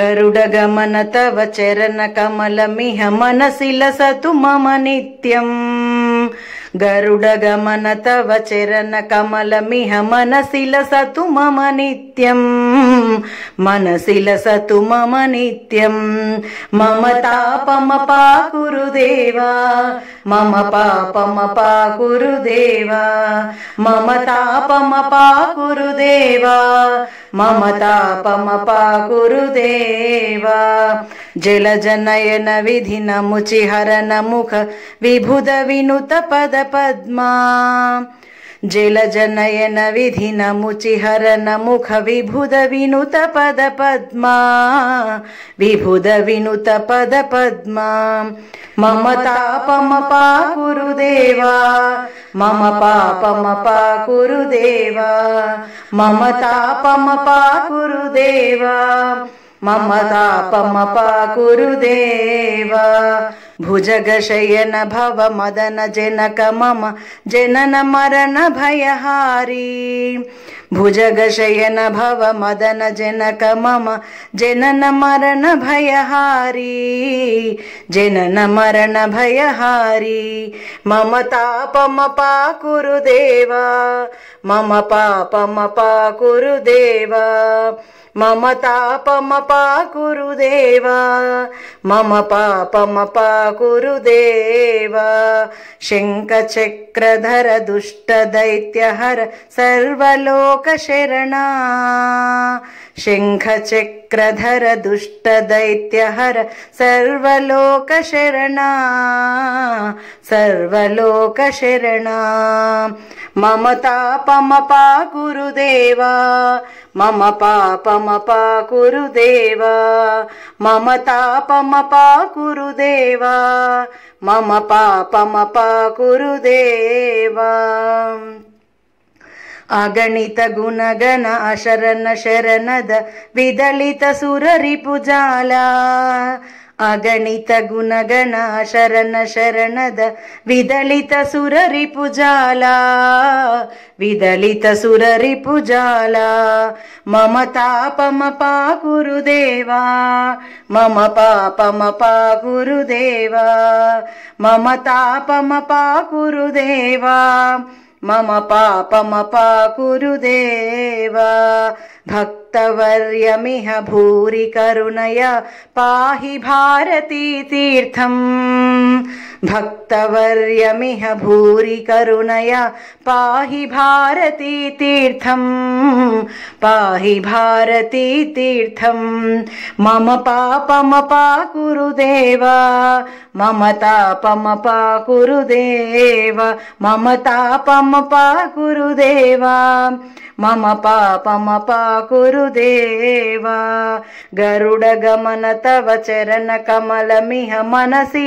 गरुडगमन तव चरणकमलमिह मनसि लसतु मम नित्यम्। गरुडगमन तव चरणकमलमिह मनसि लसतु मम नित्यम्। मनसि लसतु मम नित्यम्। मम तापमपाकुरुदेवा मम पापमपाकुरुदेवा मम तापमपाकुरुदेवा मम जलजनयन विधिन मुचिहरन मुख विभुद विनुत पद पद्मा जलजनयन विधिन मुचिहरन मुख विभुद विनुत पद पद्मा विभुद विनुत पद पद्मा मम तापमपाकुरुदेवा। मम पापमपाकुरुदेवा। मम तापमपाकुरुदेवा। मम तापमपाकुरुदेवा भुजगशयन भव मदन जनक मम जनन मरण भयहारी। भुजगशयन भव मदन जनक मम जनन मरण भयहारी। जनन मरण भयहारी। मम तापमपाकुरुदेवा मम पापमपाकुरुदेवा मम तापमपाकुरुदेवा मम पापमपाकुरुदेवा शङ्खचक्रधर दुष्टदैत्यहर सर्वलोकशरणा शङ्खचक्रधर दुष्टदैत्यहर सर्वलोकशरणा सर्वलोकशरणा। मम तापमपाकुरुदेवा मम पापमपाकुरुदेवा मम तापमपाकुरुदेवा मम अगणित गुणगण अशरण शरणद विदलित सुररिपुजाला अगणित गुणगण शरण शरणद विदलित सुररिपुजाला विदलित सुररिपुजाला मम तापमपाकुरुदेवा। मम पापमपाकुरुदेवा। मम तापमपाकुरुदेवा मम पापमपाकुरुदेवा। भक्तवर्यमिह भूरि करुणया पाहि भारती तीर्थम् भक्तवर्यमिह भूरि करुणया पाहि भारती तीर्थम् पाहि भारती तीर्थम्। मम पापमपाकुरुदेवा मम तापमपाकुरुदेवा मम तापमपाकुरुदेवा मम पापमपाकुरुदेवा गरुडगमन तव चरणकमलमिह मनसि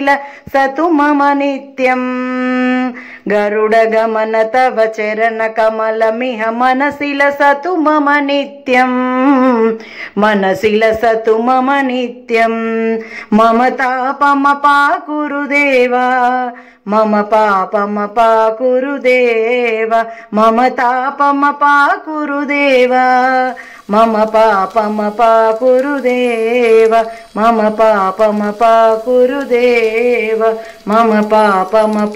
सतु मम नित्यम् गरुडगमन तव चरणकमलमिह मनसि लसतु मम नित्यम्। मनसि लसतु मम नित्यम्। मम तापमपाकुरुदेवा मम पापमपाकुरुदेवा मम तापमपाकुरुदेवा मम पापमपाकुरुदेवा मम पापमपाकुरुदेवा मम पापमपाकुरुदेवा